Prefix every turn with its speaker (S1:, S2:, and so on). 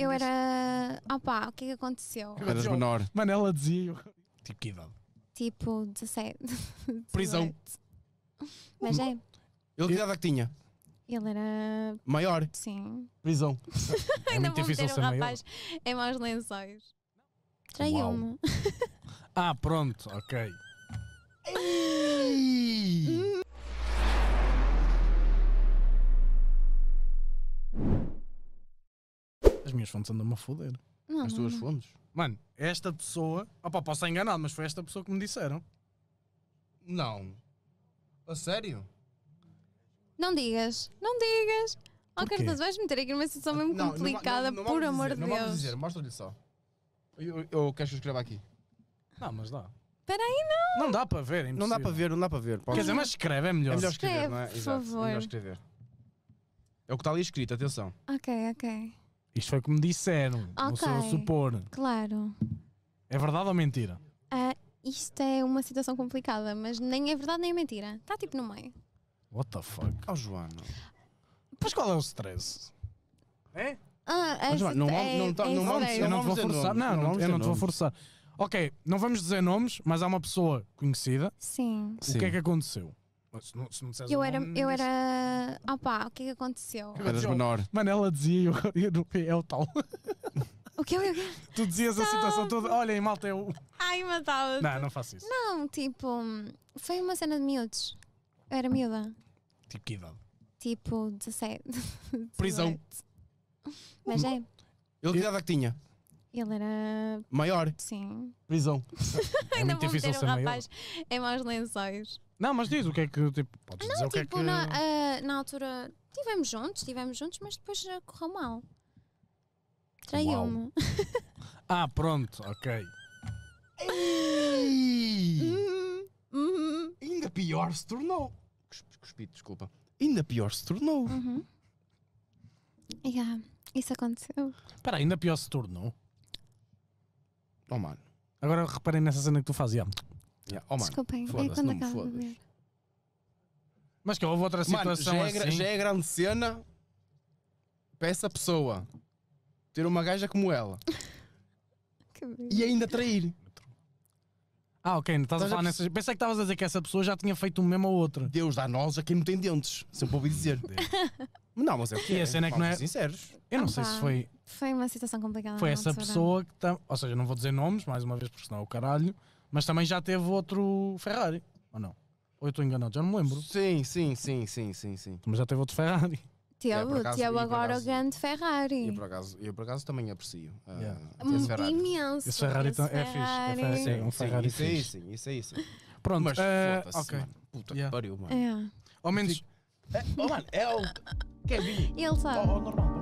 S1: Eu era. Opá, o que é que aconteceu?
S2: Eras menor.
S3: Mano, ela dizia. eu- Tipo, que idade?
S1: Tipo, 17.
S2: Prisão.
S1: 18. Mas é,
S2: Ele que idade é que tinha?
S1: ele era.
S2: Maior.
S1: Sim.
S2: Prisão.
S3: É
S1: Ainda
S3: muito
S1: vou
S3: difícil
S1: meter
S3: ser
S1: um
S3: maior.
S1: rapaz em maus lençóis. Traiu-me.
S3: Ah, pronto, ok. As minhas fontes andam-me a foder.
S1: Não,
S2: As tuas
S1: não.
S2: fontes?
S3: Mano, esta pessoa. Opa, posso estar enganado, mas foi esta pessoa que me disseram.
S2: Não. A sério?
S1: Não digas, não digas. Oh,
S3: Porquê?
S1: Cardoso, vais meter aqui numa situação mesmo
S2: Não, não va-
S1: complicada,
S2: não- não
S1: por
S2: vamos
S1: amor
S2: dizer,
S1: de
S2: Não vamos
S1: Deus.
S2: dizer, mostra-lhe só. Eu, eu, eu quero que eu escreva aqui.
S3: Não, mas dá.
S1: Espera aí, não.
S3: Não dá para ver, é
S2: Não dá para ver, não dá para ver. Pode-
S3: Quer dizer, mas escreve, é melhor.
S2: é melhor escrever,
S1: Escreve,
S2: não é?
S1: por
S2: Exato,
S1: favor.
S2: É melhor escrever. É o que está ali escrito, atenção.
S1: Ok, ok.
S3: Isto foi o que me disseram. Não sou
S1: Ok.
S3: supor.
S1: Claro.
S3: É verdade ou mentira?
S1: Ah, isto é uma situação complicada, mas nem é verdade nem é mentira. Está tipo no meio.
S3: What the fuck?
S2: Oh, Joana.
S3: Mas qual é o stress? É?
S1: Ah,
S2: Mas,
S1: essa-
S2: não vamos-
S1: é-
S2: não tá-
S1: é
S2: não vamos.
S3: Eu não te vou forçar.
S2: nomes,
S3: Não,
S2: não
S3: não, eu não te vou forçar. Ok, não vamos dizer nomes, mas há uma pessoa conhecida.
S1: Sim.
S3: O que é que aconteceu? Se não, se não
S1: Eu era.
S3: nome,
S1: Eu era. Opá, o que é que aconteceu?
S2: Eras menor.
S3: Mano, ela dizia, eu, eu não- é o tal.
S1: O que eu.
S3: Tu dizias a situação toda. Olhem, malta, é o.
S1: Ai, matava.
S3: Não, não faço isso.
S1: Não, tipo. Foi uma cena de miúdos. Eu era miúda.
S3: Tipo, que idade?
S1: Tipo, 17.
S2: Prisão.
S1: 18. Mas é,
S2: Ele que idade é que tinha?
S1: Ele era.
S2: Maior.
S1: Sim.
S2: Prisão.
S3: É
S1: Ainda
S3: muito difícil
S1: meter
S3: ser
S1: um
S3: maior.
S1: rapaz em maus lençóis.
S3: Não, mas diz o que é que. Tipo, podes dizer o que é
S1: Tipo,
S3: que.
S1: na, ah, na altura. Estivemos juntos, estivemos juntos, mas depois já correu mal. Traiu-me.
S3: Ah, pronto, ok.
S1: Uhum, uhum,
S2: Ainda pior se tornou. Cus- Cuspi, desculpa. Ainda pior se tornou.
S1: uhum. Yeah, isso aconteceu.
S3: Espera, ainda pior se tornou.
S2: Oh, mano.
S3: Agora reparem nessa cena que tu fazia.
S2: Yeah. Oh, mano.
S1: Desculpem, é
S2: foda-se,
S1: quando acaba de
S2: fodas.
S1: beber.
S3: Mas que houve outra
S2: Mano,
S3: situação
S2: já é,
S3: assim.
S2: já é grande cena para essa pessoa ter uma gaja como ela e ainda trair.
S3: Ah, ok, não estás a
S2: a
S3: falar nessas. Pensei que estavas a dizer que essa pessoa já tinha feito uma mesmo ou outra.
S2: Deus dá nós a quem não tem dentes. Sempre ouvi dizer. não, mas é o que
S3: E
S2: é.
S3: a cena é que não é-
S2: sinceros.
S3: Eu não
S1: Ah,
S3: sei se
S1: pá.
S3: foi,
S1: Foi uma situação complicada.
S3: foi
S1: na
S3: essa
S1: altura.
S3: pessoa que. Tá, ou seja, não vou dizer nomes, mais uma vez, porque senão é o caralho. Mas também já teve outro Ferrari. Ou não? Ou eu estou enganado? Já não me lembro.
S2: Sim, sim, sim, sim, sim, sim.
S3: Mas já teve outro Ferrari.
S2: É,
S1: Tiago,
S2: acaso-
S1: Tiago
S2: e por
S1: agora o
S2: acaso-
S1: grande
S2: Eu
S1: Ferrari.
S2: por acaso, eu por acaso também aprecio. ah,
S3: Yeah.
S2: esse Ferrari.
S1: Imenso.
S3: Esse Ferrari
S1: esse
S3: tá- é fixe, é
S1: Ferrari.
S3: Ferrari. É um
S2: Sim,
S3: Ferrari
S2: isso aí,
S3: fixe.
S2: sim, isso aí, sim.
S3: Pronto,
S2: Mas
S3: eh,
S2: foda-se,
S3: ok.
S2: mano. Puta
S3: Yeah.
S2: que pariu, mano.
S1: É.
S3: Ao menos.
S2: É, oh, mano, é o. Kevin.
S1: Ele sabe.
S2: Normal,